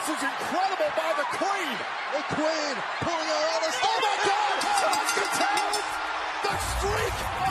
This is incredible by the Queen. The Queen pulling out all the Oh my God! The streak